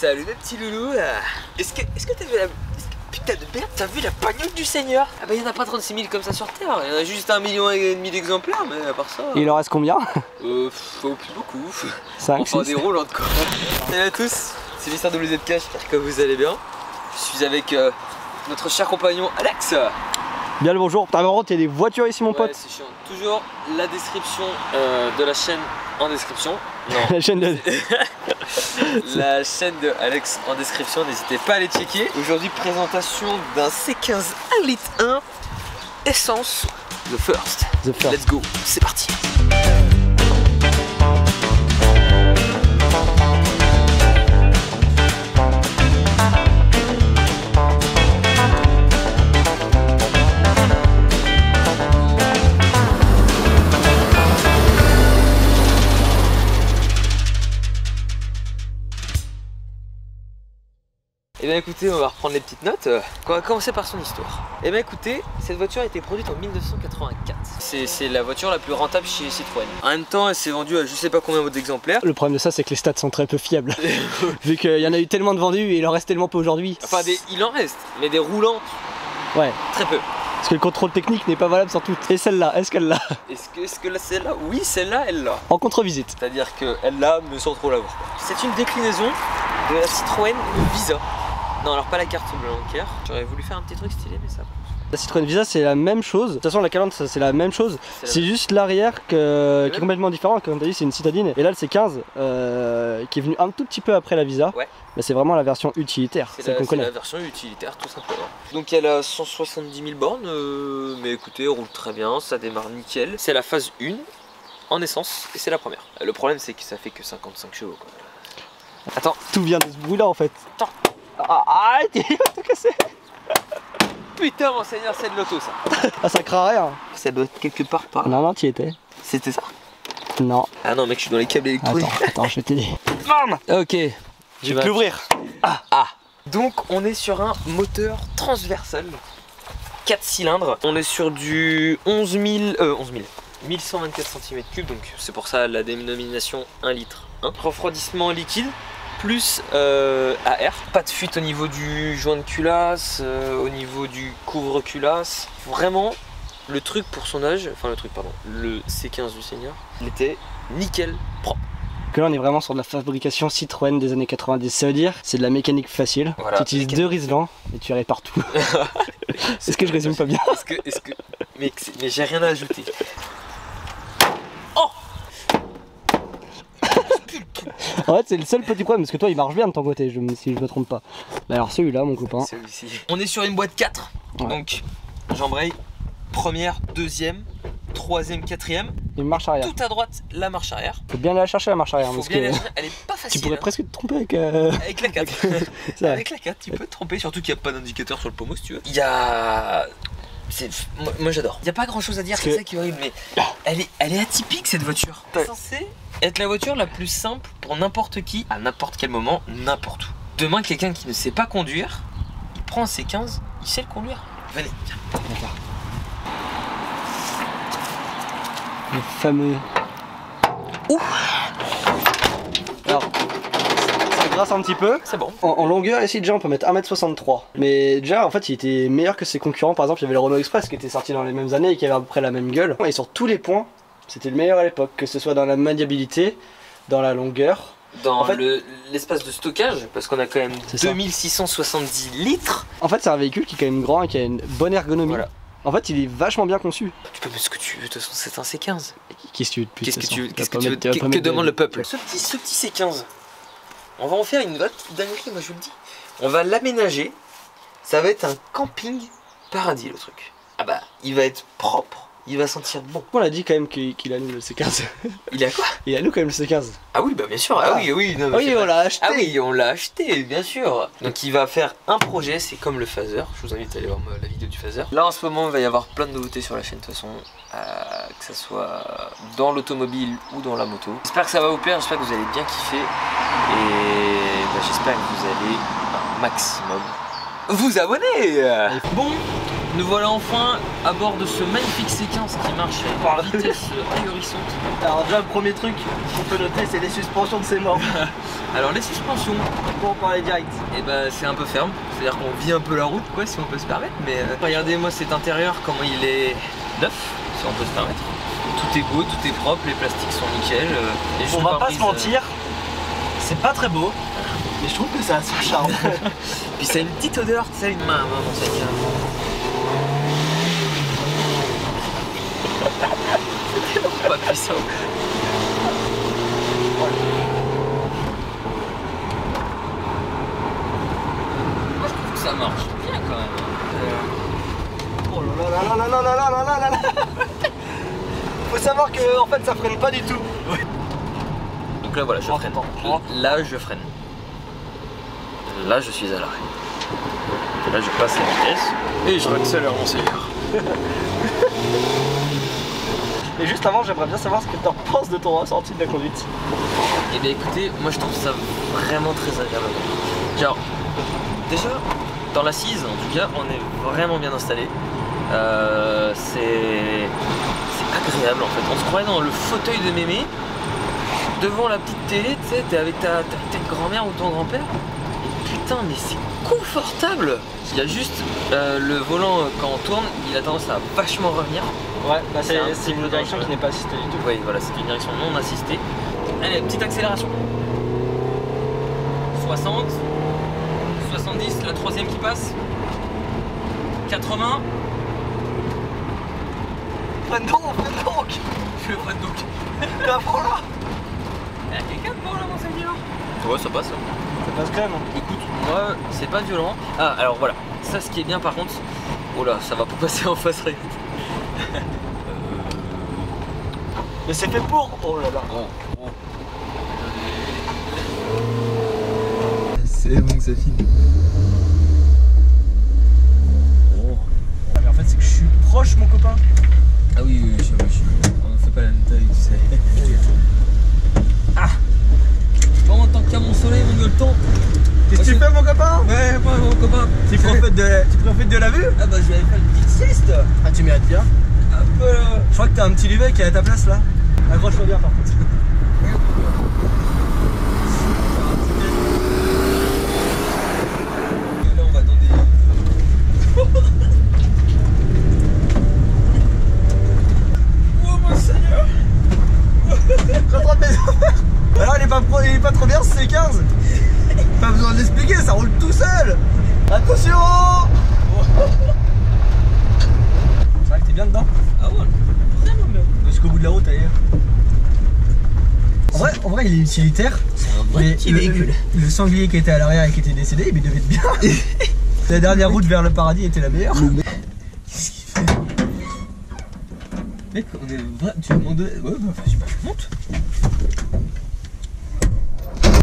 Salut mes petits loulous Est-ce que est-ce que t'as vu la... que- Putain de merde, t'as vu la bagnole du Seigneur? Ah bah y'en a pas 36 000 comme ça sur Terre, il y en a juste un million et demi d'exemplaires, mais à part ça... Il en reste combien? Euh, pff, oh, plus beaucoup. 5, Enfin 6 des roulantes quoi. Salut à tous, c'est l'histoire WZK, j'espère que vous allez bien. Je suis avec euh, notre cher compagnon Alex. Bien le bonjour. T'as marrant, il y a des voitures ici mon Ouais, pote. c'est chiant. Toujours la description euh, de la chaîne en description. Non. La chaîne de... la chaîne de Alex en description, n'hésitez pas à les checker. Aujourd'hui, présentation d'un C15 1 litre 1 essence The First. The First. Let's go, c'est parti. Écoutez, on va reprendre les petites notes. On va commencer par son histoire. Eh bien écoutez, cette voiture a été produite en 1984. C'est la voiture la plus rentable chez Citroën. En même temps, elle s'est vendue à je sais pas combien d'exemplaires. Le problème de ça, c'est que les stats sont très peu fiables. Vu qu'il y en a eu tellement de vendus et il en reste tellement peu aujourd'hui. Enfin, des- il en reste, mais des roulantes, Ouais. très peu. Parce que le contrôle technique n'est pas valable sur toutes. Et celle-là, est-ce qu'elle l'a? Est-ce que, est-ce que là, celle-là? Oui, celle-là, elle l'a. En contre-visite. C'est-à-dire qu'elle l'a, mais sans trop l'avoir. C'est une déclinaison de la Citroën Visa. Non, alors pas la carte bancaire. J'aurais voulu faire un petit truc stylé, mais ça. La Citroën Visa, c'est la même chose. De toute façon, la Calandre, ça, c'est la même chose. C'est juste l'arrière qui est complètement différent. Comme tu as dit, c'est une citadine. Et là, le C15, euh, qui est venu un tout petit peu après la Visa. Ouais. Mais c'est vraiment la version utilitaire, C'est la, qu'on c'est connaît. la version utilitaire tout simplement. Donc elle a 170 000 bornes, euh, mais écoutez, elle roule très bien, ça démarre nickel. C'est la phase 1 en essence et c'est la première. Le problème c'est que ça fait que 55 chevaux quoi. Attends, Tout vient de ce bruit-là en fait. Attends. Ah, arrête, il va te casser. putain mon seigneur c'est de l'auto ça. Ah, ça craint rien. Ça doit être quelque part par là. Non, non, tu y étais. C'était ça Non. Ah non mec je suis dans les câbles électroniques. Attends, attends, je vais t'aider. Ok. Je vais l'ouvrir. Donc on est sur un moteur transversal 4 cylindres. On est sur du 11 000, euh, 11 000 1124 cm3 donc c'est pour ça la dénomination 1 litre 1. Refroidissement liquide plus euh, AR. Pas de fuite au niveau du joint de culasse, euh, au niveau du couvre-culasse. Vraiment le truc pour son âge, enfin le truc pardon, le C15 du Seigneur, il était nickel propre. Que là, on est vraiment sur de la fabrication Citroën des années 90. Ça veut dire, c'est de la mécanique facile. Voilà, tu utilises mécanique. deux Riesland et tu arrives partout. Est-ce que je résume pas bien que, que, mais j'ai rien à ajouter. En fait, c'est le seul petit problème parce que toi, il marche bien de ton côté, je, si je me trompe pas. Bah, alors, celui-là, mon copain. Celui-ci. On est sur une boîte 4. Ouais. Donc, j'embraye. Première, deuxième, troisième, quatrième. Il marche arrière. Tout à droite, la marche arrière. Faut bien aller la chercher la marche arrière Faut parce bien que la chercher. Elle est pas tu facile. pourrais hein. presque te tromper avec. euh, Avec la 4. ça. Avec la 4, tu peux te tromper, surtout qu'il n'y a pas d'indicateur sur le pommeau si tu veux. Il y a. Moi, moi, j'adore. Il n'y a pas grand chose à dire, c'est ça qui est horrible, mais elle est, elle est atypique cette voiture. C'est censé être la voiture la plus simple pour n'importe qui, à n'importe quel moment, n'importe où. Demain, quelqu'un qui ne sait pas conduire, il prend un C15, il sait le conduire. Venez, viens. Le fameux. Ouh. Alors, ça grasse un petit peu. c'est bon. En, en longueur, ici déjà on peut mettre 1m63. Mais déjà en fait il était meilleur que ses concurrents. Par exemple, il y avait le Renault Express qui était sorti dans les mêmes années et qui avait à peu près la même gueule. Et sur tous les points, c'était le meilleur à l'époque. Que ce soit dans la maniabilité, dans la longueur. Dans En fait- le- l'espace de stockage, parce qu'on a quand même C'est ça. 2670 litres. En fait, c'est un véhicule qui est quand même grand et qui a une bonne ergonomie. Voilà. En fait, il est vachement bien conçu. Tu peux mettre ce que tu veux, de toute façon, c'est un C15. Qu'est-ce que tu veux de plus, Qu'est-ce que tu veux, vas que tu veux, que, demande des- le peuple ce petit, ce petit C15, on va en faire une autre dinguerie, moi je vous le dis. On va l'aménager, ça va être un camping paradis le truc. Ah bah, il va être propre, il va sentir bon. On a dit quand même qu'il a nous le C15. Il a quoi Il a nous quand même le C15. Ah oui, bah bien sûr, ah, Ah. oui, oui, non, mais oui, on l'a acheté. Ah oui, on l'a acheté, bien sûr. Donc il va faire un projet, c'est comme le phaser. Je vous invite à aller voir euh, la vidéo du phaser. Là en ce moment, il va y avoir plein de nouveautés sur la chaîne de toute façon, euh, que ce soit dans l'automobile ou dans la moto. J'espère que ça va vous plaire, j'espère que vous allez bien kiffer et bah, j'espère que vous allez un maximum vous abonner. Bon, Nous voilà enfin à bord de ce magnifique C15 qui marche à une vitesse ahurissante. Alors déjà le premier truc qu'on peut noter c'est les suspensions de ces morts. Alors les suspensions, Pour en parler direct. et ben c'est un peu ferme, c'est-à-dire qu'on vit un peu la route quoi si on peut se permettre. Mais euh, regardez-moi cet intérieur comment il est neuf, si on peut se permettre. Tout est beau, tout est propre, les plastiques sont nickel. euh, et On va pas se mentir, c'est pas très beau. Mais je trouve que ça a son charme. euh, Puis ça a une petite odeur, tu sais, une main, main dans sa C'est tellement pas puissant. Moi je trouve que ça marche bien quand même. oh là là là là là là là là là là Faut savoir que en fait ça freine pas du tout. Donc là voilà, je Oh, freine. oh. Là je freine. Là je suis à l'arrêt. Là je passe la vitesse et je accélère mon seigneur. Et juste avant j'aimerais bien savoir ce que tu en penses de ton ressenti de la conduite. Et bien écoutez, moi je trouve ça vraiment très agréable. Genre, déjà, dans l'assise en tout cas, on est vraiment bien installé. Euh, c'est agréable en fait. On se croirait dans le fauteuil de mémé, devant la petite télé, tu sais, t'es avec ta, ta petite grand-mère ou ton grand-père. Et putain, mais c'est confortable Il y a juste euh, le volant, euh, quand on tourne, il a tendance à vachement revenir. Ouais, bah C'est une direction dangereux. qui n'est pas assistée du tout. Oui, voilà, c'est une direction non assistée. Allez, petite accélération. 60, 70, la troisième qui passe. 80, Freine donc, freine donc je freine donc. Là Il y a quelqu'un devant là, mon seigneur Ouais, ça passe. Ça passe quand même. hein. Écoute, moi, c'est pas violent. Ah, alors voilà. Ça, ce qui est bien par contre. Oh là, ça va pas passer en face réelle. Mais c'est fait pour Oh là là C'est bon que ça filme. Ah, mais en fait c'est que je suis proche mon copain Ah oui, oui, oui, je sais, je sais. On fait pas la même taille, tu sais. ah Bon, tant qu'il y a mon soleil, mon gueuleton. Qu'est-ce que tu fais mon copain Ouais, moi, mon copain. Tu profites de, tu profites de la vue Ah bah, je vais aller faire une petite sieste. Ah tu mérites bien Un peu là. Je crois que t'as un petit duvet qui est à ta place là Accroche-toi bien par contre Là, on va dans des. oh mon seigneur Alors il est pas, il est pas trop bien ce C15 Pas besoin de l'expliquer, ça roule tout seul Attention C'est vrai que t'es bien dedans Ah ouais, vraiment bien. Jusqu'au bout de la route d'ailleurs en vrai, en vrai, il est utilitaire. Mais le, le- le sanglier qui était à l'arrière et qui était décédé, il devait être bien. la dernière route vers le paradis était la meilleure. Qu'est-ce qu'il fait? Mec, on est vrai. Tu demandes. Ouais, bah, sais pas, je monte.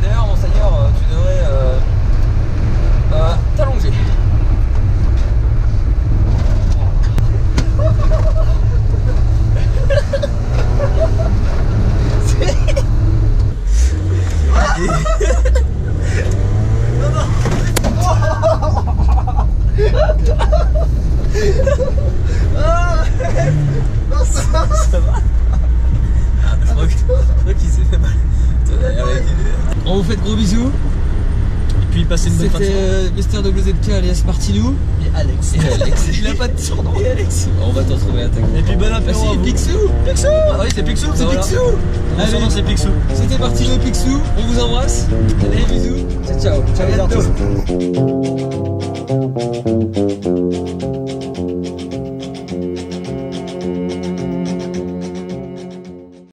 D'ailleurs, mon seigneur, euh, tu devrais. Euh, euh, t'allonger. Je crois que- je crois qu'il s'est fait mal. On vous fait de gros bisous. Et puis passer une bonne fin de C'était soirée. euh, Mr. WZK alias Martinou. Et Alex. Et Alex. Il a pas de surnom. Et Alex. On va te retrouver à ta Et puis bon apéro vous. Picsou. Picsou Ah oui, c'est Picsou, c'est. Picsou Allez. c'est Picsou. C'était Martino Picsou. On vous embrasse. Allez, bisous. Ciao, ciao. Ciao, À bientôt. bientôt.